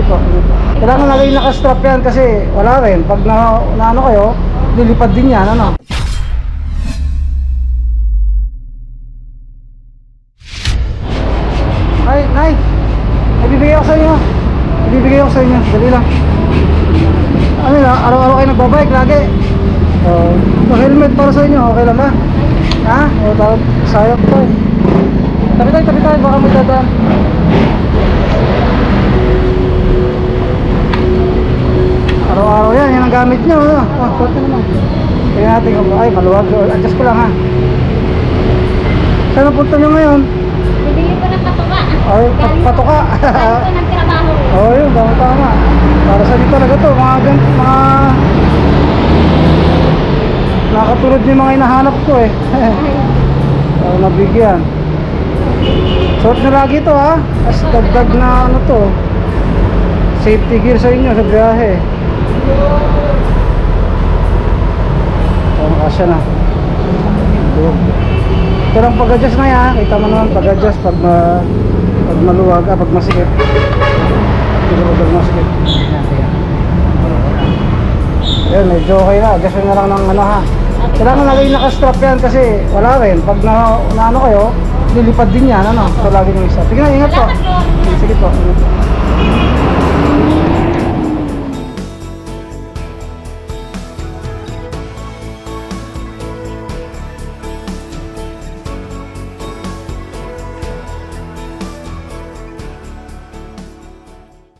Sige po. sige po. Kailangan lagay naka-strap yan kasi wala rin. Pag na, na ano kayo, lilipad din yan, ano? Ay, Nay! Ibibigay ako sa inyo. Ibibigay ako sa inyo. Dali lang. Ano na, araw-araw kayo nagbabike lagi. Uh, helmet para sa inyo, okay lang ba? Ha? O, tawag, sayang to eh. Tabi tayo, tabi tayo, baka magdadaan. Araw-araw yan, yan ang gamit nyo. Ano? Oh, pwede naman. Tingnan natin kung, ay, maluwag. Adjust ko lang ha. Saan ang punta nyo ngayon? Bibili ko ng patuka. Ay, pat- patuka. Galing ko ng trabaho. Oo, oh, yun, tama tama. Para sa dito talaga to, mga gan mga nakatulad yung mga hinahanap ko eh. Para nabigyan. Suot na lagi to ha. As dagdag na ano to. Safety gear sa inyo sa biyahe. Ito, makasya na. Ito. Ito lang pag-adjust na yan. Kita mo naman pag-adjust pag, ma pag maluwag, ah, pag masikip. Ito pag masikip. Ayan, medyo okay na. Adjust na lang ng ano ha. Kailangan lagay naka-strap yan kasi wala rin. Pag na, na ano kayo, lilipad din yan. Ano? So lagi nyo isa. Tingnan, ingat po. Sige po. Sige po.